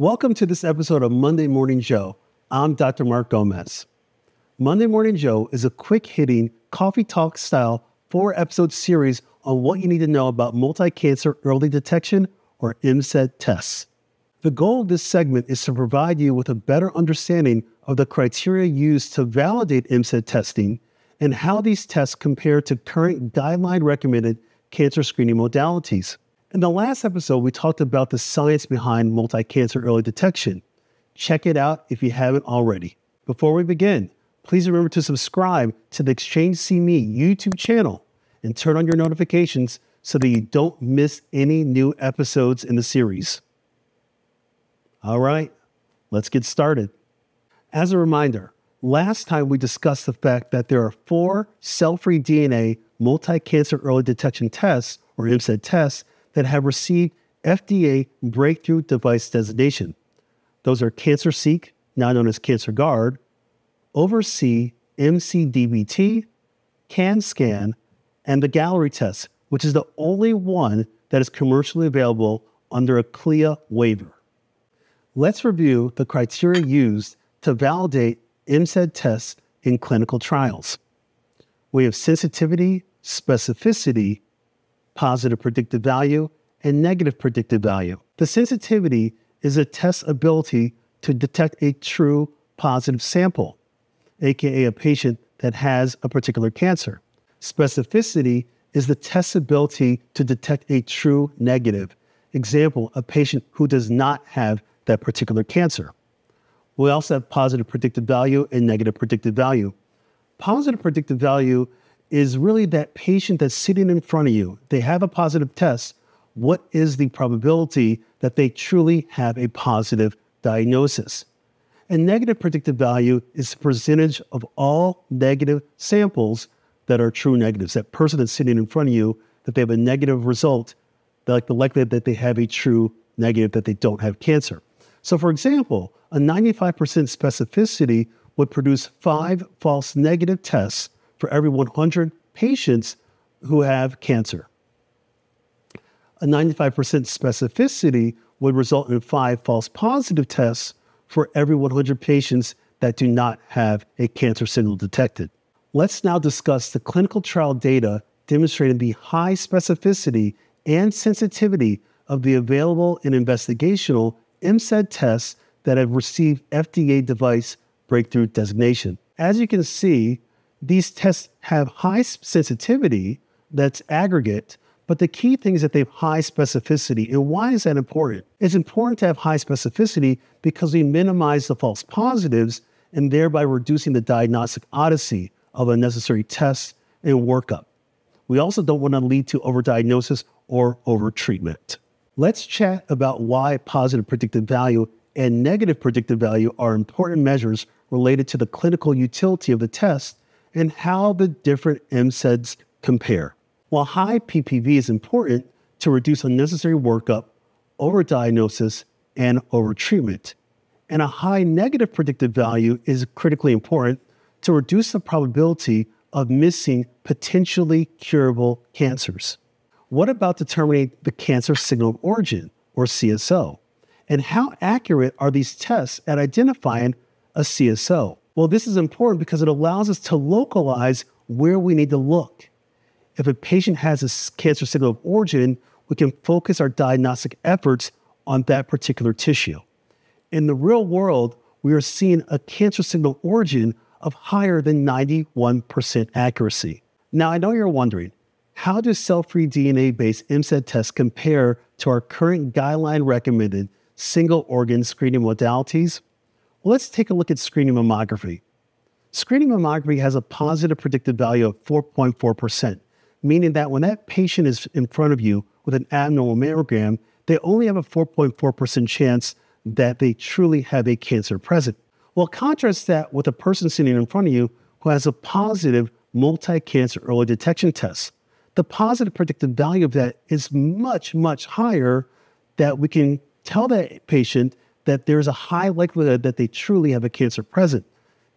Welcome to this episode of Monday Morning Joe. I'm Dr. Mark Gomez. Monday Morning Joe is a quick hitting coffee talk style four episode series on what you need to know about multi cancer early detection or MCED tests. The goal of this segment is to provide you with a better understanding of the criteria used to validate MCED testing and how these tests compare to current guideline recommended cancer screening modalities. In the last episode, we talked about the science behind multi cancer early detection. Check it out if you haven't already. Before we begin, please remember to subscribe to the Exchange CME YouTube channel and turn on your notifications so that you don't miss any new episodes in the series. All right, let's get started. As a reminder, last time we discussed the fact that there are four cell free DNA multi cancer early detection tests, or MCED tests, that have received FDA breakthrough device designation. Those are CancerSEEK, now known as CancerGuard, OverC, MCDBT, CanScan, and the Galleri test, which is the only one that is commercially available under a CLIA waiver. Let's review the criteria used to validate MCED tests in clinical trials. We have sensitivity, specificity, positive predictive value, and negative predictive value. The sensitivity is a test's ability to detect a true positive sample, aka a patient that has a particular cancer. Specificity is the test's ability to detect a true negative. Example, a patient who does not have that particular cancer. We also have positive predictive value and negative predictive value. Positive predictive value is really that patient that's sitting in front of you. They have a positive test. What is the probability that they truly have a positive diagnosis? And negative predictive value is the percentage of all negative samples that are true negatives. That person that's sitting in front of you, that they have a negative result, like the likelihood that they have a true negative that they don't have cancer. So, for example, a 95% specificity would produce five false negative tests for every 100 patients who have cancer. A 95% specificity would result in five false positive tests for every 100 patients that do not have a cancer signal detected. Let's now discuss the clinical trial data demonstrating the high specificity and sensitivity of the available and investigational MCED tests that have received FDA device breakthrough designation. As you can see, these tests have high sensitivity that's aggregate, but the key thing is that they have high specificity. And why is that important? It's important to have high specificity because we minimize the false positives and thereby reducing the diagnostic odyssey of unnecessary tests and workup. We also don't want to lead to overdiagnosis or overtreatment. Let's chat about why positive predictive value and negative predictive value are important measures related to the clinical utility of the test and how the different MCEDs compare. While high PPV is important to reduce unnecessary workup, overdiagnosis, and overtreatment, and a high negative predictive value is critically important to reduce the probability of missing potentially curable cancers. What about determining the cancer signal of origin, or CSO? And how accurate are these tests at identifying a CSO? Well, this is important because it allows us to localize where we need to look. If a patient has a cancer signal of origin, we can focus our diagnostic efforts on that particular tissue. In the real world, we are seeing a cancer signal origin of higher than 91% accuracy. Now, I know you're wondering, how do cell free DNA based MCED tests compare to our current guideline recommended single organ screening modalities? Well, let's take a look at screening mammography. Screening mammography has a positive predictive value of 4.4%, meaning that when that patient is in front of you with an abnormal mammogram, they only have a 4.4% chance that they truly have a cancer present. Well, contrast that with a person sitting in front of you who has a positive multi cancer early detection test. The positive predictive value of that is much, much higher that we can tell that patient that there's a high likelihood that they truly have a cancer present.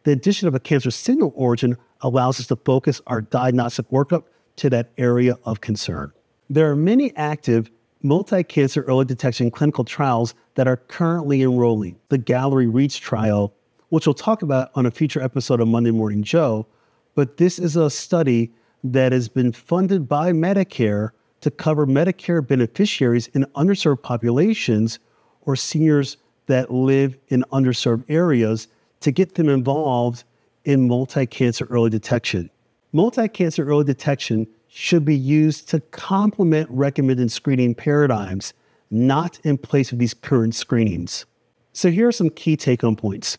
The addition of a cancer signal origin allows us to focus our diagnostic workup to that area of concern. There are many active multi cancer early detection clinical trials that are currently enrolling. The Galleri Reach trial, which we'll talk about on a future episode of Monday Morning Joe, but this is a study that has been funded by Medicare to cover Medicare beneficiaries in underserved populations or seniors that live in underserved areas to get them involved in multi cancer early detection. Multi cancer early detection should be used to complement recommended screening paradigms, not in place of these current screenings. So, here are some key take home points.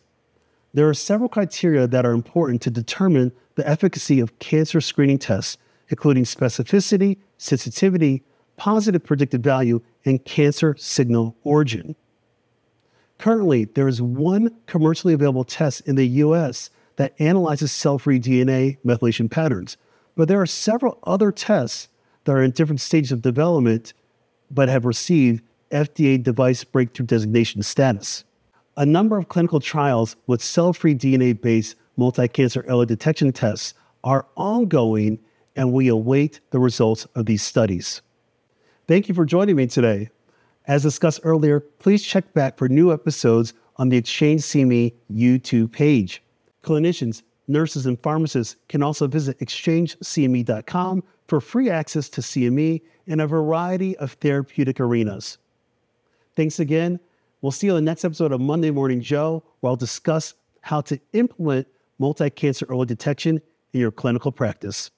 There are several criteria that are important to determine the efficacy of cancer screening tests, including specificity, sensitivity, positive predictive value, and cancer signal origin. Currently, there is one commercially available test in the US that analyzes cell free DNA methylation patterns, but there are several other tests that are in different stages of development but have received FDA device breakthrough designation status. A number of clinical trials with cell free DNA based multi cancer early detection tests are ongoing, and we await the results of these studies. Thank you for joining me today. As discussed earlier, please check back for new episodes on the Exchange CME YouTube page. Clinicians, nurses, and pharmacists can also visit exchangecme.com for free access to CME in a variety of therapeutic arenas. Thanks again. We'll see you in the next episode of Monday Morning Joe, where I'll discuss how to implement multi cancer early detection in your clinical practice.